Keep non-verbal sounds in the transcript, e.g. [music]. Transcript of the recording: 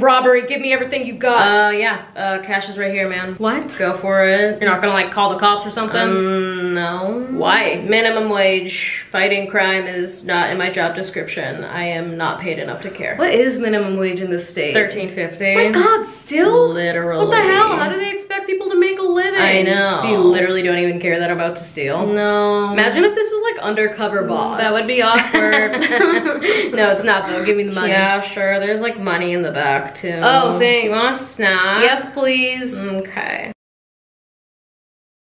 Robbery, give me everything you got. Uh, yeah. Uh, cash is right here, man. what? Go for it. You're not gonna like call the cops or something? Um, no. Why? Minimum wage, fighting crime is not in my job description. I am not paid enough to care. What is minimum wage in this state? Thirteen fifty. My God, still? Literally. What the hell? How do I know. So you literally don't even care that I'm about to steal? No. Imagine if this was like undercover mm, boss. That would be awkward. [laughs] no, it's not though. Give me the money. Yeah, sure. There's like money in the back too. Oh, thanks. You want a snack? Yes, please. Okay.